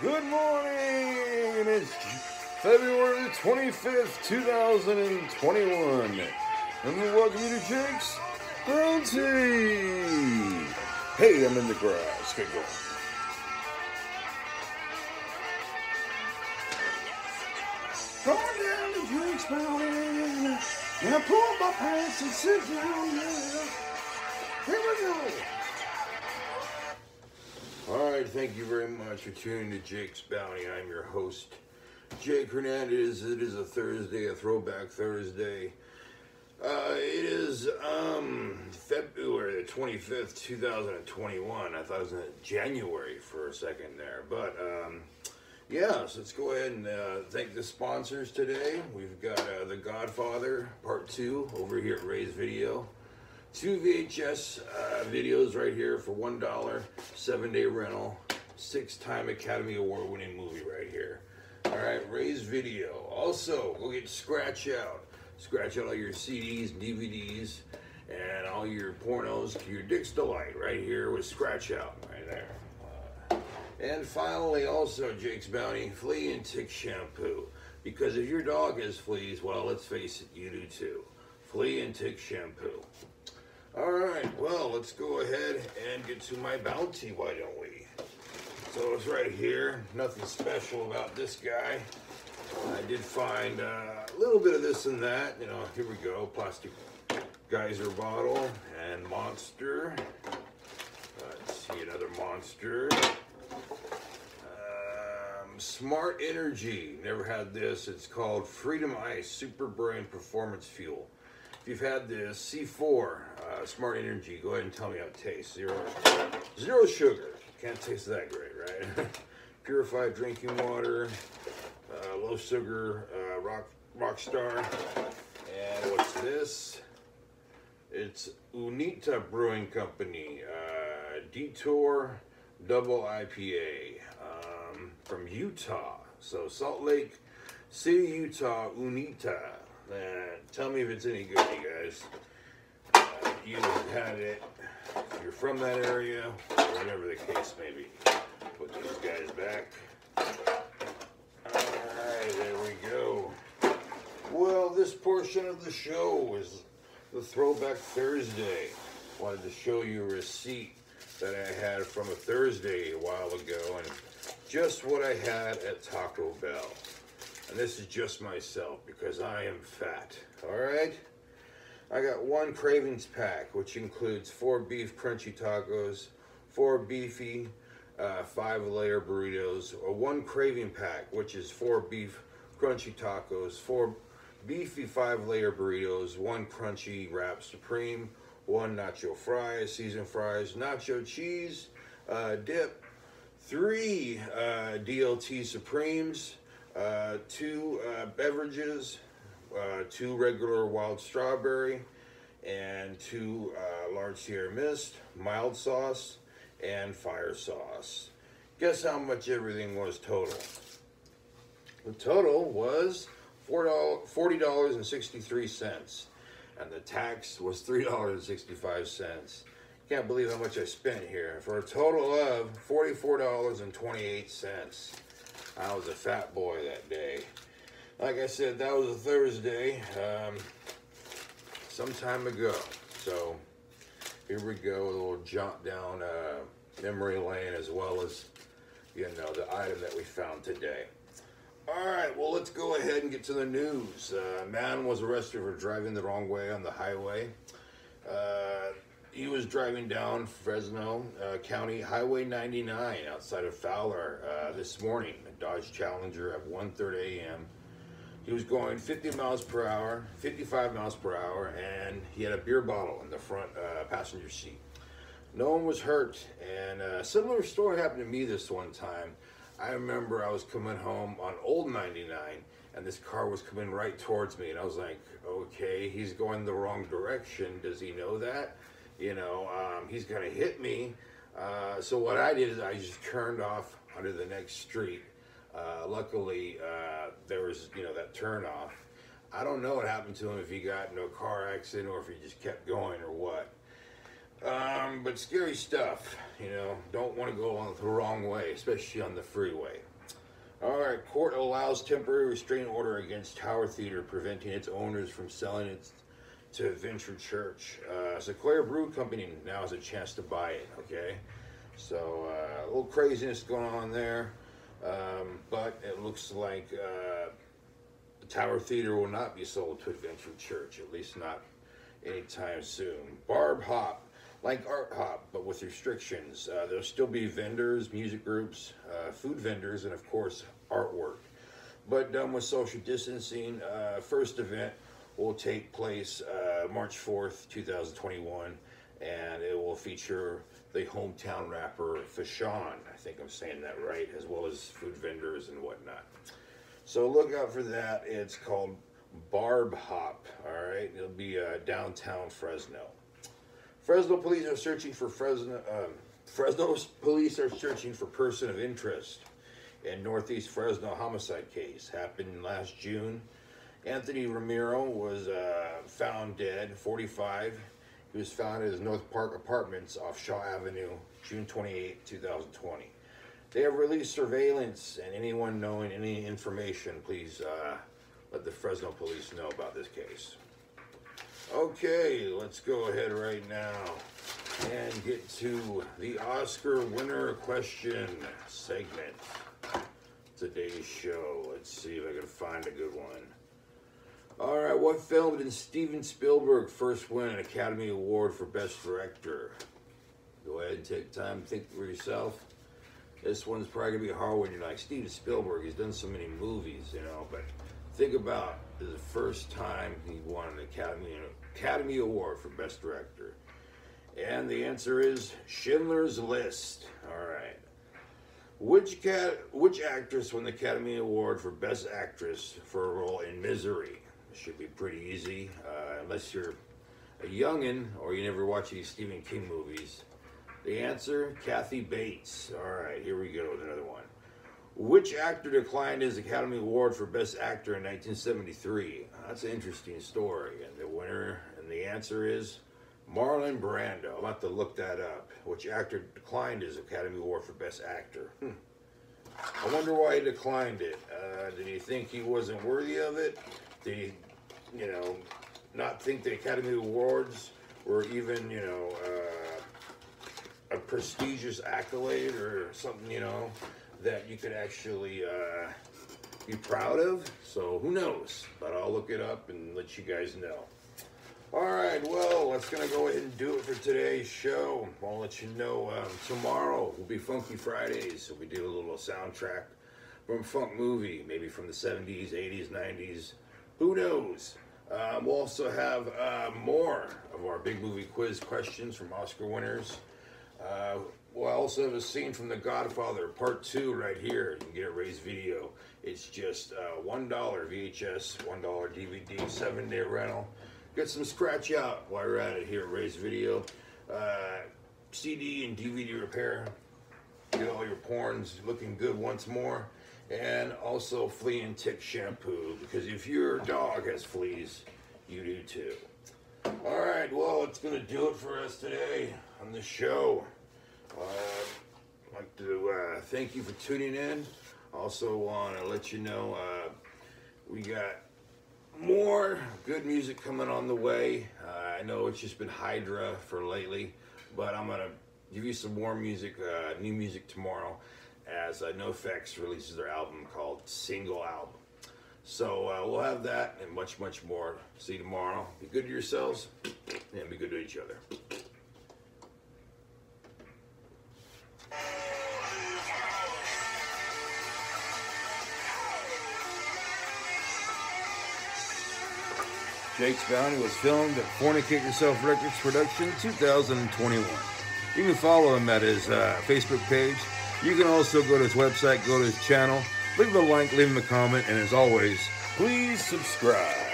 Good morning! It's February 25th, 2021. And we welcome you to Jake's Tea. Hey, I'm in the grass. Get going. Going down to Jake's Mountain. And I pull up my pants and sit down there. Here we go. All right, thank you very much for tuning to Jake's Bounty. I'm your host, Jake Hernandez. It is a Thursday, a throwback Thursday. Uh, it is um, February the 25th, 2021. I thought it was January for a second there. But um, yeah, so let's go ahead and uh, thank the sponsors today. We've got uh, The Godfather Part 2 over here at Ray's Video two VHS uh, videos right here for one dollar, seven day rental, six time Academy Award winning movie right here. All right, Ray's Video. Also, go get Scratch Out. Scratch out all your CDs, DVDs, and all your pornos to your Dick's Delight right here with Scratch Out right there. Uh, and finally, also Jake's Bounty Flea and Tick Shampoo. Because if your dog has fleas, well, let's face it, you do too. Flea and Tick Shampoo. All right, well, let's go ahead and get to my bounty, why don't we? So it's right here, nothing special about this guy. I did find uh, a little bit of this and that, you know, here we go, plastic geyser bottle and monster. Let's see, another monster. Um, Smart Energy, never had this. It's called Freedom Ice Super Brain Performance Fuel. You've had the C4 uh, Smart Energy, go ahead and tell me how it tastes. Zero, zero sugar. Can't taste that great, right? Purified drinking water, uh, low sugar, uh, rock Rockstar. And what's this? It's Uinta Brewing Company, uh, Detour Double IPA um, from Utah. So Salt Lake City, Utah, Uinta. Uh, tell me if it's any good, you guys. Uh, you have had it. If you're from that area, whatever the case may be. Put these guys back. Alright, there we go. Well, this portion of the show is the Throwback Thursday. Wanted to show you a receipt that I had from a Thursday a while ago and just what I had at Taco Bell. And this is just myself because I am fat. All right? I got one cravings pack, which includes four beef crunchy tacos, four beefy uh, five layer burritos, or one craving pack, which is four beef crunchy tacos, four beefy five layer burritos, one crunchy wrap supreme, one nacho fries, seasoned fries, nacho cheese, uh, dip, three uh, DLT supremes, uh, two uh, beverages, uh, two regular wild strawberry, and two uh, large Sierra Mist, mild sauce, and fire sauce. Guess how much everything was total? The total was $40.63, and the tax was $3.65. Can't believe how much I spent here for a total of $44.28. I was a fat boy that day. Like I said, that was a Thursday, um, some time ago. So here we go, a little jaunt down uh, memory lane as well as, you know, the item that we found today. All right, well, let's go ahead and get to the news. Uh, man was arrested for driving the wrong way on the highway. Uh, he was driving down Fresno uh, County Highway 99 outside of Fowler uh, this morning, a Dodge Challenger at 1:30 a.m. He was going 50 miles per hour, 55 miles per hour, and he had a beer bottle in the front uh, passenger seat. No one was hurt, and a similar story happened to me this one time. I remember I was coming home on Old 99, and this car was coming right towards me, and I was like, okay, he's going the wrong direction. Does he know that? You know, um, he's going to hit me. Uh, so what I did is I just turned off onto the next street. Uh, luckily, uh, there was, you know, that turn off. I don't know what happened to him if he got into a car accident or if he just kept going or what. Um, but scary stuff, you know. Don't want to go on the wrong way, especially on the freeway. All right, court allows temporary restraining order against Tower Theater, preventing its owners from selling it to Venture Church. Uh, Sequoia Brew Company now has a chance to buy it. Okay, so uh, a little craziness going on there, um, but it looks like uh, the Tower Theater will not be sold to Adventure Church, at least not anytime soon. Barb Hop like Art Hop, but with restrictions. Uh, there'll still be vendors, music groups, uh, food vendors, and of course, artwork. But done with social distancing. Uh, first event will take place uh, March 4th, 2021, and it will feature the hometown rapper Fashawn. I think I'm saying that right, as well as food vendors and whatnot. So look out for that. It's called Barb Hop. All right, it'll be uh, downtown Fresno. Fresno police are searching for Fresno. Um, Fresno police are searching for person of interest in Northeast Fresno homicide case happened last June. Anthony Ramiro was uh, found dead, 45. He was found at his North Park apartments off Shaw Avenue, June 28, 2020. They have released surveillance, and anyone knowing any information, please uh, let the Fresno police know about this case. Okay, let's go ahead right now and get to the Oscar winner question segment. Today's show. Let's see if I can find a good one. All right, what film did Steven Spielberg first win an Academy Award for Best Director? Go ahead and take time think for yourself. This one's probably gonna be hard when you're like Steven Spielberg. He's done so many movies, you know, but think about the first time he won an Academy Academy Award for Best Director. And the answer is Schindler's List. All right. Which cat? Which actress won the Academy Award for Best Actress for a role in Misery? Should be pretty easy, uh, unless you're a youngin or you never watch these Stephen King movies. The answer: Kathy Bates. All right, here we go with another one. Which actor declined his Academy Award for Best Actor in 1973? That's an interesting story. And the winner, and the answer is Marlon Brando. I'm about to look that up. Which actor declined his Academy Award for Best Actor? Hmm. I wonder why he declined it. Uh, did he think he wasn't worthy of it? Did you know, not think the Academy Awards were even, you know, uh, a prestigious accolade or something, you know? that you could actually uh, be proud of. So who knows? But I'll look it up and let you guys know. All right, well, that's going to go ahead and do it for today's show. I'll let you know um, tomorrow will be Funky Fridays. So we do a little soundtrack from a funk movie, maybe from the 70s, 80s, 90s. Who knows? Um, we'll also have uh, more of our big movie quiz questions from Oscar winners. Uh, We'll also have a scene from The Godfather, part two, right here. You can get a Ray's Video. It's just uh, $1 VHS, $1 DVD, seven day rental. Get some scratch out while you're at it here, Ray's Video. Uh, CD and DVD repair. Get all your porns looking good once more. And also flea and tick shampoo, because if your dog has fleas, you do too. All right, well, it's going to do it for us today on the show. Uh, I'd like to uh, thank you for tuning in. Also, want to let you know uh, we got more good music coming on the way. Uh, I know it's just been Hydra for lately, but I'm gonna give you some more music, uh, new music tomorrow, as uh, NoFX releases their album called Single Album. So uh, we'll have that and much, much more. See you tomorrow. Be good to yourselves and be good to each other. Jake's Bounty was filmed at Fornicate Yourself Records Production 2021. You can follow him at his uh, Facebook page. You can also go to his website, go to his channel, leave him a like, leave him a comment, and as always, please subscribe.